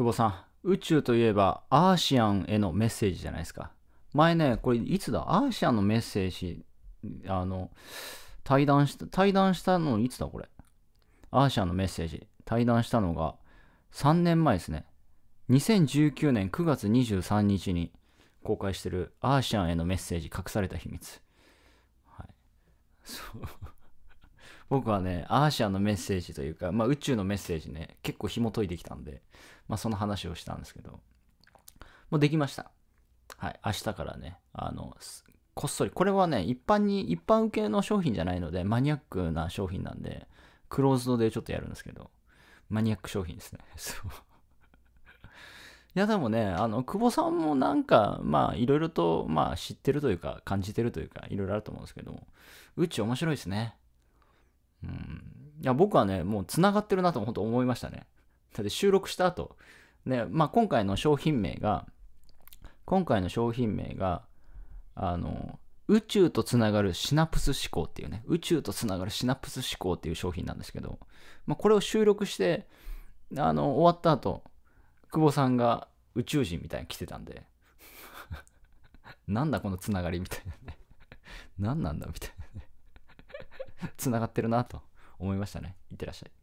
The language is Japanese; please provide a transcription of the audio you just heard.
久保さん、宇宙といえばアーシアンへのメッセージじゃないですか。前ね、これいつだ？アーシアンのメッセージ、あの、対談した、対談したのいつだ？これ。アーシャンのメッセージ、対談したのが3年前ですね。2019年9月23日に公開してるアーシャンへのメッセージ、隠された秘密。はい。そう。僕はね、アーシャンのメッセージというか、まあ、宇宙のメッセージね、結構紐解いてきたんで、まあ、その話をしたんですけど、もうできました。はい。明日からね、あの、こっそり、これはね、一般に、一般受けの商品じゃないので、マニアックな商品なんで、クローズドでちょっとやるんですけど、マニアック商品ですね。そう。いやでもね、あの、久保さんもなんか、まあ、いろいろと、まあ、知ってるというか、感じてるというか、いろいろあると思うんですけども、宇宙面白いですね。いや、僕はね、もう繋がってるなと本当思いましたね。だって収録した後、ね、まあ、今回の商品名が、今回の商品名が、あの、宇宙とつながるシナプス思考っていうね、宇宙とつながるシナプス思考っていう商品なんですけど、まあ、これを収録して、あの、終わった後、久保さんが宇宙人みたいに来てたんで、なんだこのつながりみたいなね。何なんだみたいなね。つながってるなと思いましたね。いってらっしゃい。